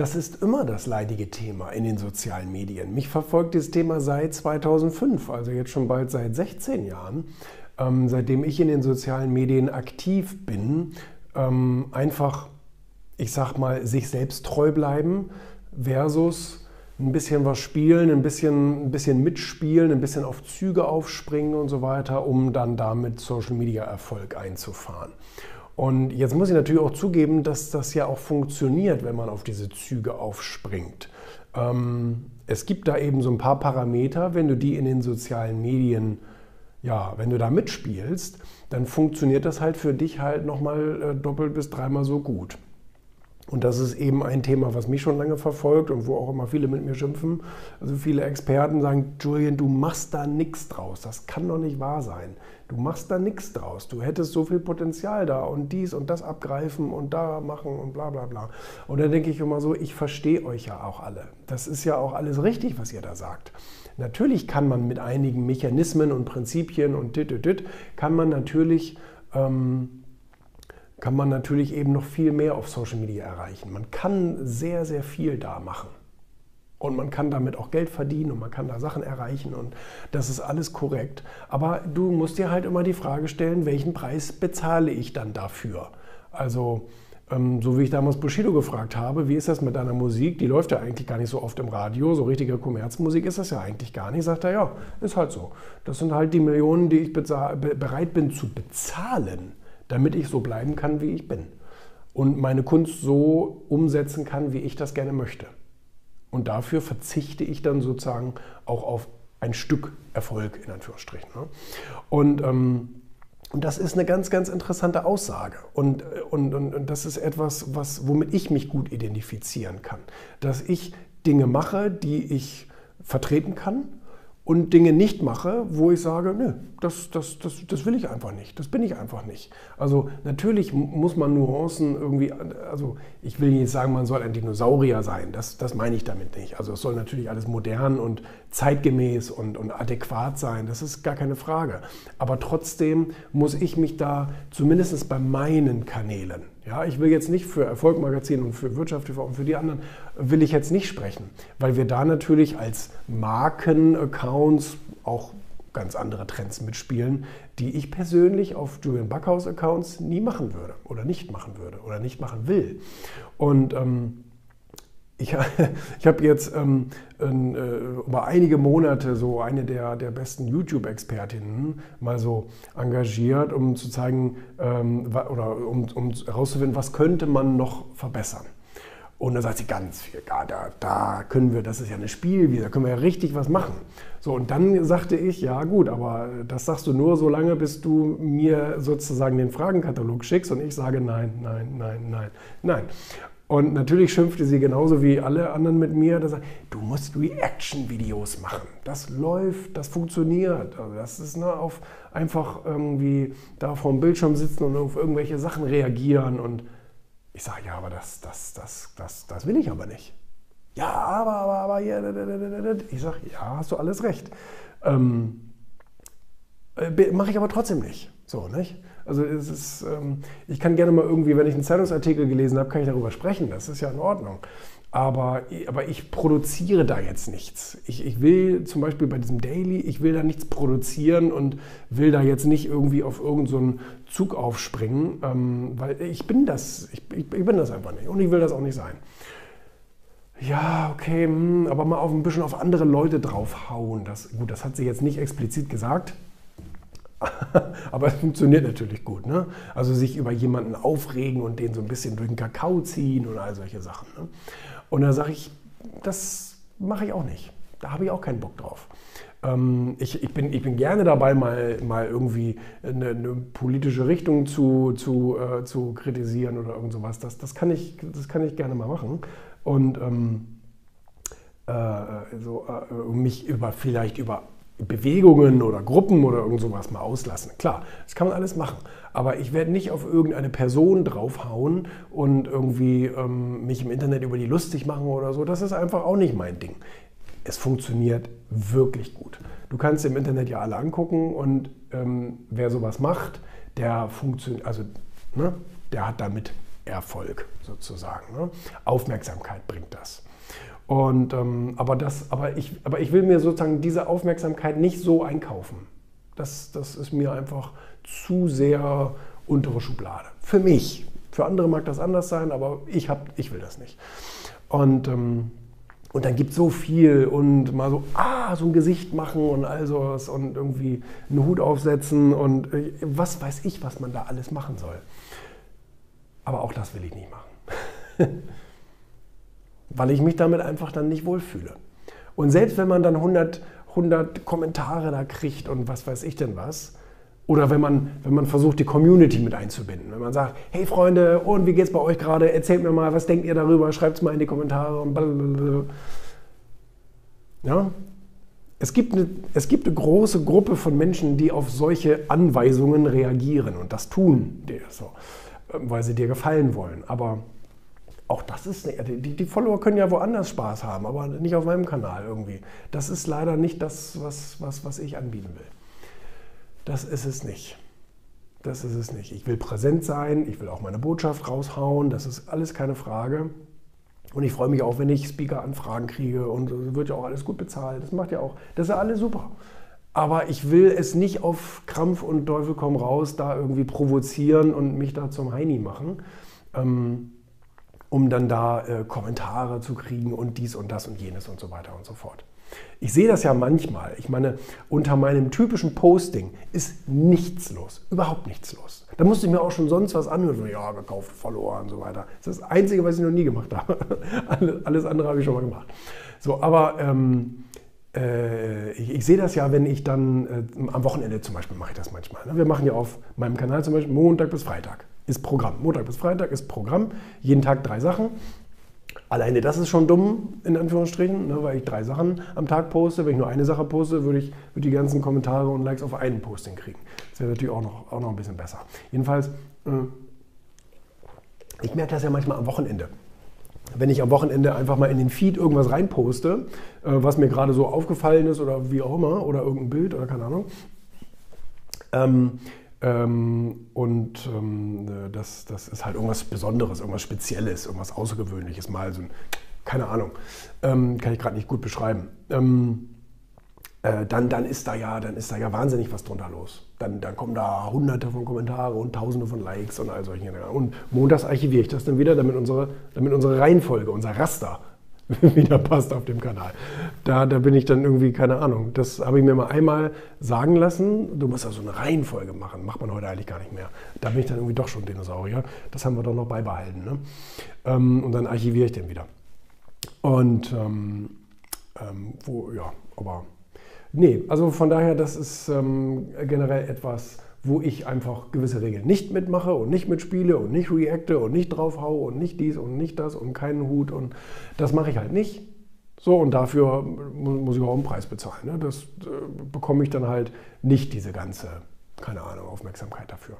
Das ist immer das leidige Thema in den sozialen Medien. Mich verfolgt dieses Thema seit 2005, also jetzt schon bald seit 16 Jahren, ähm, seitdem ich in den sozialen Medien aktiv bin. Ähm, einfach, ich sag mal, sich selbst treu bleiben versus ein bisschen was spielen, ein bisschen, ein bisschen mitspielen, ein bisschen auf Züge aufspringen und so weiter, um dann damit Social Media Erfolg einzufahren. Und jetzt muss ich natürlich auch zugeben, dass das ja auch funktioniert, wenn man auf diese Züge aufspringt. Ähm, es gibt da eben so ein paar Parameter, wenn du die in den sozialen Medien, ja, wenn du da mitspielst, dann funktioniert das halt für dich halt nochmal äh, doppelt bis dreimal so gut. Und das ist eben ein Thema, was mich schon lange verfolgt und wo auch immer viele mit mir schimpfen. Also viele Experten sagen, Julian, du machst da nichts draus. Das kann doch nicht wahr sein. Du machst da nichts draus. Du hättest so viel Potenzial da und dies und das abgreifen und da machen und bla bla bla. Und da denke ich immer so, ich verstehe euch ja auch alle. Das ist ja auch alles richtig, was ihr da sagt. Natürlich kann man mit einigen Mechanismen und Prinzipien und dit, dit, dit, kann man natürlich... Ähm, kann man natürlich eben noch viel mehr auf Social Media erreichen. Man kann sehr, sehr viel da machen. Und man kann damit auch Geld verdienen und man kann da Sachen erreichen und das ist alles korrekt. Aber du musst dir halt immer die Frage stellen, welchen Preis bezahle ich dann dafür? Also, ähm, so wie ich damals Bushido gefragt habe, wie ist das mit deiner Musik? Die läuft ja eigentlich gar nicht so oft im Radio, so richtige Kommerzmusik ist das ja eigentlich gar nicht. Sagt er, ja, ist halt so. Das sind halt die Millionen, die ich bereit bin zu bezahlen damit ich so bleiben kann, wie ich bin. Und meine Kunst so umsetzen kann, wie ich das gerne möchte. Und dafür verzichte ich dann sozusagen auch auf ein Stück Erfolg, in Anführungsstrichen. Ne? Und, ähm, das ist eine ganz, ganz interessante Aussage. Und, und, und, und das ist etwas, was, womit ich mich gut identifizieren kann. Dass ich Dinge mache, die ich vertreten kann und Dinge nicht mache, wo ich sage, nö, das, das, das, das will ich einfach nicht, das bin ich einfach nicht. Also natürlich muss man Nuancen irgendwie, also ich will nicht sagen, man soll ein Dinosaurier sein, das, das meine ich damit nicht. Also es soll natürlich alles modern und zeitgemäß und, und adäquat sein, das ist gar keine Frage. Aber trotzdem muss ich mich da zumindest bei meinen Kanälen, ja, ich will jetzt nicht für Erfolgmagazin und für Wirtschaft TV und für die anderen will ich jetzt nicht sprechen, weil wir da natürlich als Markenaccounts auch ganz andere Trends mitspielen, die ich persönlich auf Julian Backhaus Accounts nie machen würde oder nicht machen würde oder nicht machen will. Und ähm, ich, ich habe jetzt ähm, in, äh, über einige Monate so eine der, der besten YouTube-Expertinnen mal so engagiert, um zu zeigen ähm, oder um, um herauszufinden, was könnte man noch verbessern. Und da sagt sie ganz viel, ja, da, da können wir, das ist ja eine Spielwiese, da können wir ja richtig was machen. So, und dann sagte ich, ja gut, aber das sagst du nur so lange, bis du mir sozusagen den Fragenkatalog schickst und ich sage nein, nein, nein, nein, nein. Und natürlich schimpfte sie genauso wie alle anderen mit mir, dass er, du musst Reaction-Videos machen. Das läuft, das funktioniert. Also das ist ne, auf einfach irgendwie da vor dem Bildschirm sitzen und auf irgendwelche Sachen reagieren. Und ich sage, ja, aber das, das, das, das, das will ich aber nicht. Ja, aber, aber, aber, ja, ich sage, ja, hast du alles recht. Ähm, äh, Mache ich aber trotzdem nicht. So, nicht? Also es ist, ähm, ich kann gerne mal irgendwie, wenn ich einen Zeitungsartikel gelesen habe, kann ich darüber sprechen. Das ist ja in Ordnung. Aber, aber ich produziere da jetzt nichts. Ich, ich will zum Beispiel bei diesem Daily, ich will da nichts produzieren und will da jetzt nicht irgendwie auf irgendeinen so Zug aufspringen, ähm, weil ich bin das, ich, ich, ich bin das einfach nicht und ich will das auch nicht sein ja, okay, hm, aber mal auf ein bisschen auf andere Leute draufhauen. Das, gut, das hat sie jetzt nicht explizit gesagt, Aber es funktioniert natürlich gut. Ne? Also sich über jemanden aufregen und den so ein bisschen durch den Kakao ziehen und all solche Sachen. Ne? Und da sage ich, das mache ich auch nicht. Da habe ich auch keinen Bock drauf. Ähm, ich, ich, bin, ich bin gerne dabei, mal, mal irgendwie eine, eine politische Richtung zu, zu, äh, zu kritisieren oder irgend sowas. Das, das, kann ich, das kann ich gerne mal machen. Und ähm, äh, so, äh, mich über, vielleicht über Bewegungen oder Gruppen oder irgend sowas mal auslassen. Klar, das kann man alles machen. Aber ich werde nicht auf irgendeine Person draufhauen und irgendwie ähm, mich im Internet über die lustig machen oder so. Das ist einfach auch nicht mein Ding. Es funktioniert wirklich gut. Du kannst im Internet ja alle angucken und ähm, wer sowas macht, der funktioniert, also ne, der hat damit Erfolg sozusagen. Ne? Aufmerksamkeit bringt das. Und, ähm, aber, das aber, ich, aber ich will mir sozusagen diese Aufmerksamkeit nicht so einkaufen. Das, das ist mir einfach zu sehr untere Schublade. Für mich. Für andere mag das anders sein, aber ich, hab, ich will das nicht. Und, ähm, und dann gibt es so viel und mal so, ah, so ein Gesicht machen und all sowas und irgendwie einen Hut aufsetzen und äh, was weiß ich, was man da alles machen soll. Aber auch das will ich nicht machen. Weil ich mich damit einfach dann nicht wohlfühle. Und selbst wenn man dann 100, 100 Kommentare da kriegt und was weiß ich denn was, oder wenn man, wenn man versucht, die Community mit einzubinden. Wenn man sagt, hey Freunde, und wie geht's bei euch gerade? Erzählt mir mal, was denkt ihr darüber? Schreibt es mal in die Kommentare und. Ja? Es gibt, eine, es gibt eine große Gruppe von Menschen, die auf solche Anweisungen reagieren und das tun, so, weil sie dir gefallen wollen. Aber auch das ist, die, die Follower können ja woanders Spaß haben, aber nicht auf meinem Kanal irgendwie. Das ist leider nicht das, was, was, was ich anbieten will. Das ist es nicht. Das ist es nicht. Ich will präsent sein, ich will auch meine Botschaft raushauen, das ist alles keine Frage. Und ich freue mich auch, wenn ich Speaker-Anfragen kriege und wird ja auch alles gut bezahlt. Das macht ja auch, das ist ja alles super. Aber ich will es nicht auf Krampf und Teufel komm raus da irgendwie provozieren und mich da zum Heini machen, ähm, um dann da äh, Kommentare zu kriegen und dies und das und jenes und so weiter und so fort. Ich sehe das ja manchmal. Ich meine, unter meinem typischen Posting ist nichts los. Überhaupt nichts los. Da musste ich mir auch schon sonst was anhören. So, ja, gekauft, verloren und so weiter. Das ist das Einzige, was ich noch nie gemacht habe. Alles andere habe ich schon mal gemacht. So, aber ähm, äh, ich, ich, sehe das ja, wenn ich dann äh, am Wochenende zum Beispiel mache ich das manchmal. Ne? Wir machen ja auf meinem Kanal zum Beispiel Montag bis Freitag ist Programm. Montag bis Freitag ist Programm. Jeden Tag drei Sachen. Alleine das ist schon dumm, in Anführungsstrichen, ne, weil ich drei Sachen am Tag poste. Wenn ich nur eine Sache poste, würde ich würde die ganzen Kommentare und Likes auf einen Posting kriegen. Das wäre natürlich auch noch, auch noch ein bisschen besser. Jedenfalls, äh, ich merke das ja manchmal am Wochenende. Wenn ich am Wochenende einfach mal in den Feed irgendwas reinposte, äh, was mir gerade so aufgefallen ist oder wie auch immer, oder irgendein Bild oder keine Ahnung, ähm, ähm, und ähm, äh, das, das ist halt irgendwas Besonderes, irgendwas Spezielles, irgendwas Außergewöhnliches, mal so ein, keine Ahnung, ähm, kann ich gerade nicht gut beschreiben. Ähm, äh, dann, dann, ist da ja, dann ist da ja wahnsinnig was drunter los. Dann, dann kommen da hunderte von Kommentare und tausende von Likes und all solche Dinge. Und montags archiviere ich das dann wieder, damit unsere, damit unsere Reihenfolge, unser Raster wieder passt auf dem Kanal. Da, da bin ich dann irgendwie, keine Ahnung, das habe ich mir mal einmal sagen lassen, du musst also eine Reihenfolge machen, macht man heute eigentlich gar nicht mehr. Da bin ich dann irgendwie doch schon Dinosaurier, das haben wir doch noch beibehalten. Ne? Ähm, und dann archiviere ich den wieder. Und ähm, ähm, wo, ja, aber nee, also von daher, das ist ähm, generell etwas, wo ich einfach gewisse Regeln nicht mitmache und nicht mitspiele und nicht reacte und nicht draufhau und nicht dies und nicht das und keinen Hut und das mache ich halt nicht. So, und dafür muss ich auch einen Preis bezahlen. Ne? Das äh, bekomme ich dann halt nicht diese ganze, keine Ahnung, Aufmerksamkeit dafür.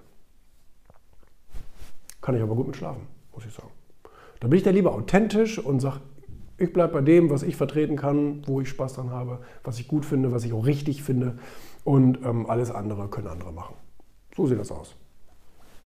Kann ich aber gut mit schlafen, muss ich sagen. Da bin ich dann lieber authentisch und sage, ich bleibe bei dem, was ich vertreten kann, wo ich Spaß dran habe, was ich gut finde, was ich auch richtig finde und ähm, alles andere können andere machen. So sieht das aus.